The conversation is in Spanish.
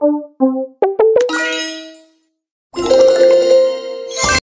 Gracias.